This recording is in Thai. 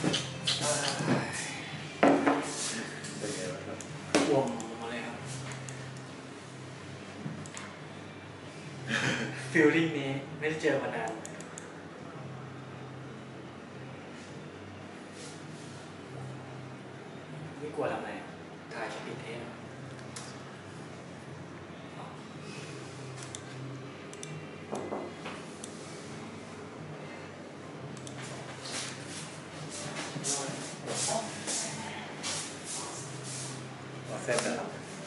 เป็งบ้ารครับฟิลลิ่งนี้ไม่ได้เจอมานานไม่กลัวทำไมถ่ายสปีดเทป さよなら。